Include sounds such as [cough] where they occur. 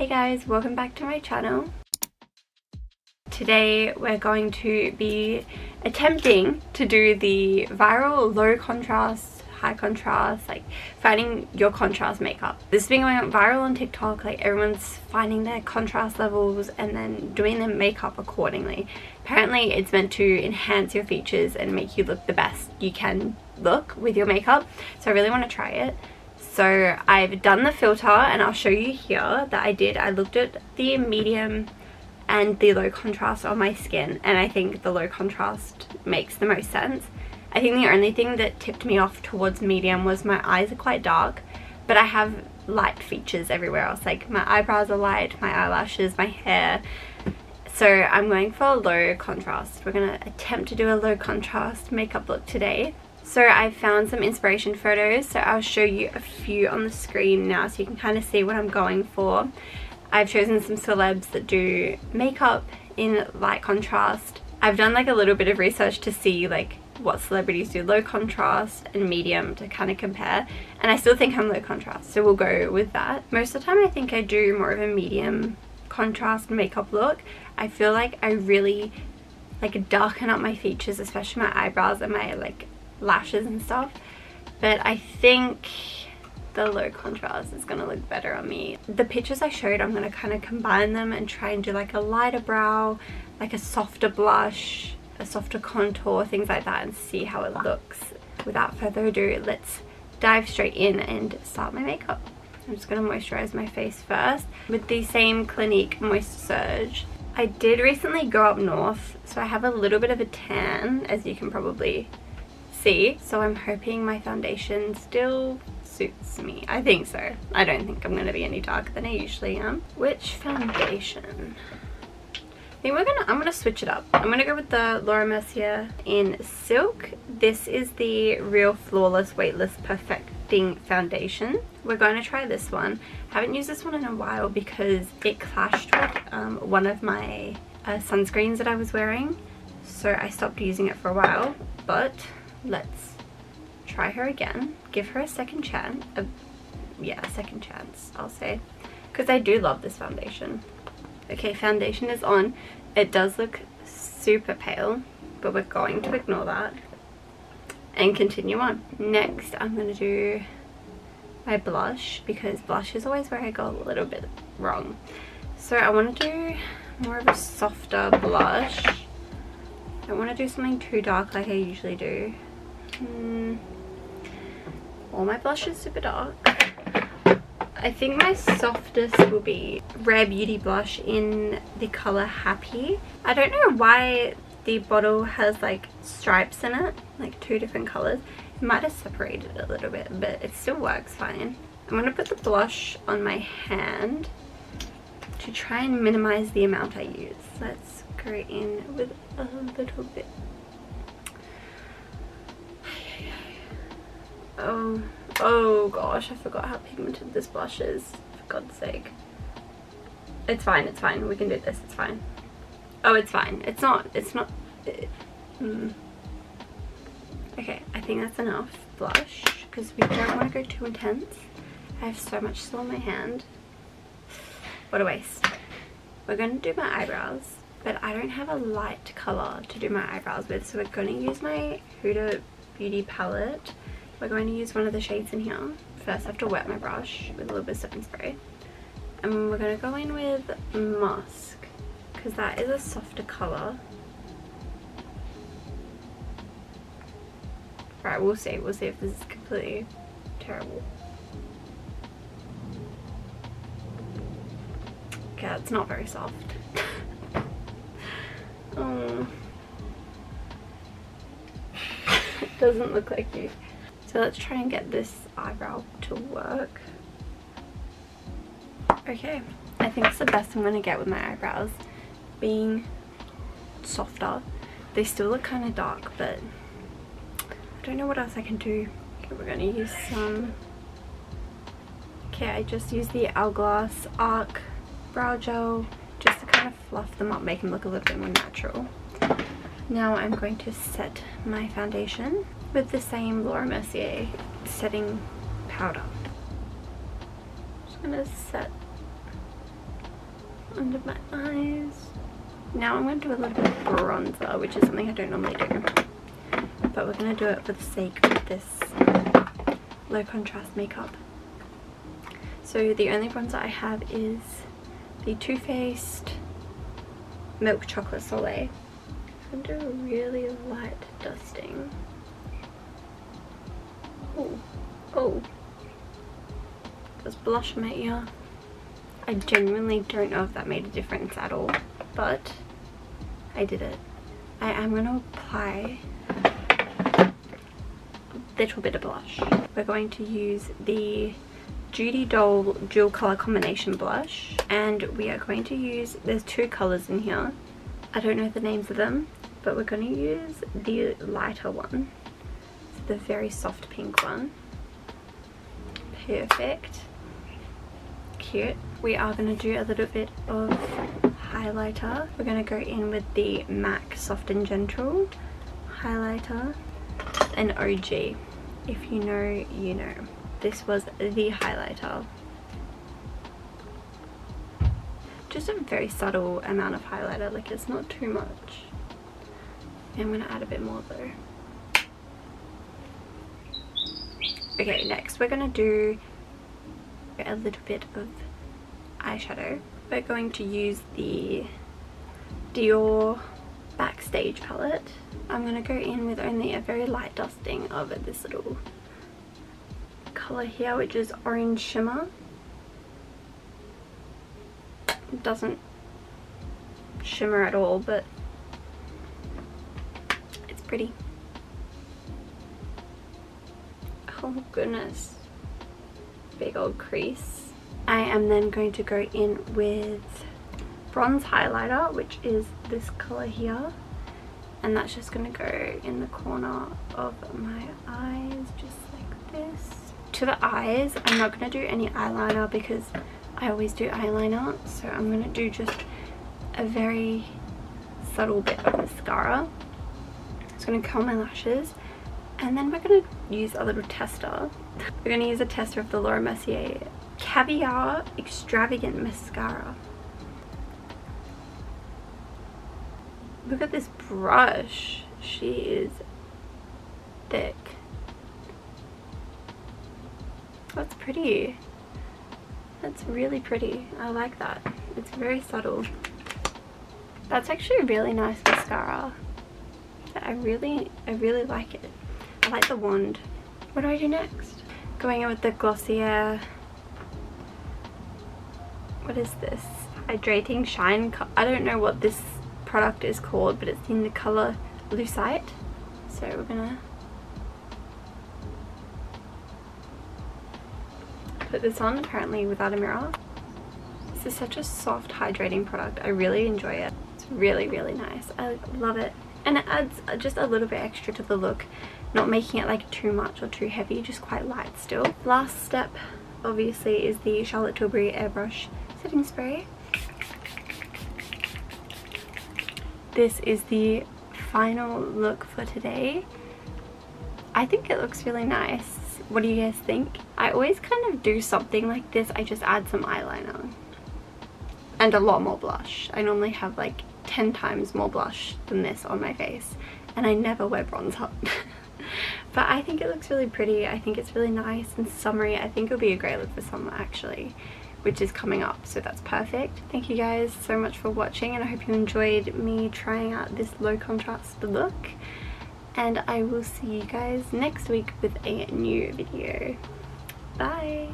Hey guys, welcome back to my channel. Today we're going to be attempting to do the viral low contrast, high contrast, like finding your contrast makeup. This has been going viral on TikTok, like everyone's finding their contrast levels and then doing their makeup accordingly. Apparently it's meant to enhance your features and make you look the best you can look with your makeup. So I really want to try it. So I've done the filter and I'll show you here that I did. I looked at the medium and the low contrast on my skin and I think the low contrast makes the most sense. I think the only thing that tipped me off towards medium was my eyes are quite dark but I have light features everywhere else like my eyebrows are light, my eyelashes, my hair so I'm going for a low contrast. We're going to attempt to do a low contrast makeup look today. So I found some inspiration photos so I'll show you a few on the screen now so you can kind of see what I'm going for. I've chosen some celebs that do makeup in light contrast. I've done like a little bit of research to see like what celebrities do low contrast and medium to kind of compare and I still think I'm low contrast so we'll go with that. Most of the time I think I do more of a medium contrast makeup look. I feel like I really like darken up my features especially my eyebrows and my like lashes and stuff but I think the low contrast is going to look better on me. The pictures I showed, I'm going to kind of combine them and try and do like a lighter brow, like a softer blush, a softer contour, things like that and see how it looks. Without further ado, let's dive straight in and start my makeup. I'm just going to moisturize my face first with the same Clinique Moisture Surge. I did recently go up north, so I have a little bit of a tan, as you can probably see. So I'm hoping my foundation still suits me. I think so. I don't think I'm going to be any darker than I usually am. Which foundation? I think we're gonna, I'm gonna switch it up. I'm gonna go with the Laura Mercier in Silk. This is the Real Flawless Weightless Perfecting Foundation. We're going to try this one. Haven't used this one in a while because it clashed with um, one of my uh, sunscreens that I was wearing. So I stopped using it for a while, but let's try her again. Give her a second chance. Uh, yeah, a second chance, I'll say. Because I do love this foundation. Okay, foundation is on. It does look super pale, but we're going to ignore that and continue on. Next, I'm going to do my blush because blush is always where I go a little bit wrong. So I want to do more of a softer blush. I don't want to do something too dark like I usually do. Hmm. All my blush is super dark. I think my softest will be Rare Beauty blush in the colour Happy. I don't know why the bottle has like stripes in it, like two different colours. It might have separated a little bit, but it still works fine. I'm going to put the blush on my hand to try and minimise the amount I use. Let's go in with a little bit Oh, oh gosh, I forgot how pigmented this blush is, for God's sake. It's fine, it's fine, we can do this, it's fine. Oh, it's fine, it's not, it's not, it, mm. Okay, I think that's enough blush, because we don't want to go too intense. I have so much still on my hand. What a waste. We're going to do my eyebrows, but I don't have a light colour to do my eyebrows with, so we're going to use my Huda Beauty palette we're going to use one of the shades in here. First I have to wet my brush with a little bit of setting spray. And we're going to go in with Musk because that is a softer colour. Right, we'll see. We'll see if this is completely terrible. Okay, it's not very soft. [laughs] oh. [laughs] it doesn't look like you. So let's try and get this eyebrow to work. Okay, I think it's the best I'm going to get with my eyebrows. Being softer. They still look kind of dark, but I don't know what else I can do. Okay, we're going to use some... Okay, I just used the Hourglass Arch Brow Gel just to kind of fluff them up, make them look a little bit more natural. Now I'm going to set my foundation with the same Laura Mercier setting powder. Just gonna set under my eyes. Now I'm going to do a little bit of bronzer, which is something I don't normally do. But we're going to do it for the sake of this low contrast makeup. So the only bronzer I have is the Too Faced Milk Chocolate Soleil. I'm going to do a really light dusting. Oh, oh. Blush my ear. I genuinely don't know if that made a difference at all, but I did it. I am going to apply a little bit of blush. We're going to use the Judy Doll Dual Color Combination Blush and we are going to use, there's two colors in here. I don't know the names of them, but we're going to use the lighter one. The very soft pink one. Perfect. Cute. We are going to do a little bit of highlighter. We're going to go in with the MAC Soft and Gentle highlighter. An OG. If you know, you know. This was the highlighter. Just a very subtle amount of highlighter, like it's not too much. I'm going to add a bit more though. Okay, next we're going to do a little bit of eyeshadow. We're going to use the Dior Backstage palette. I'm going to go in with only a very light dusting of this little colour here, which is Orange Shimmer. It doesn't shimmer at all, but it's pretty. Oh goodness. Big old crease. I am then going to go in with bronze highlighter, which is this colour here. And that's just going to go in the corner of my eyes, just like this. To the eyes, I'm not going to do any eyeliner because I always do eyeliner. So I'm going to do just a very subtle bit of mascara. It's going to curl my lashes. And then we're going to use a little tester. We're to use a tester of the Laura Mercier Caviar Extravagant Mascara. Look at this brush. She is thick. That's pretty. That's really pretty. I like that. It's very subtle. That's actually a really nice mascara. I really, I really like it. Like the wand. What do I do next? Going in with the Glossier. What is this? Hydrating shine i don't know what this product is called but it's in the color lucite. So we're gonna put this on apparently without a mirror. This is such a soft hydrating product. I really enjoy it. It's really really nice. I love it. And it adds just a little bit extra to the look not making it like too much or too heavy just quite light still last step obviously is the charlotte tilbury airbrush setting spray. This is the final look for today. I think it looks really nice. What do you guys think? I always kind of do something like this. I just add some eyeliner and a lot more blush. I normally have like 10 times more blush than this on my face and I never wear bronzer. [laughs] but I think it looks really pretty. I think it's really nice and summery. I think it'll be a great look for summer actually which is coming up. So that's perfect. Thank you guys so much for watching and i hope you enjoyed me trying out this low contrast look. And i will see you guys next week with a new video. Bye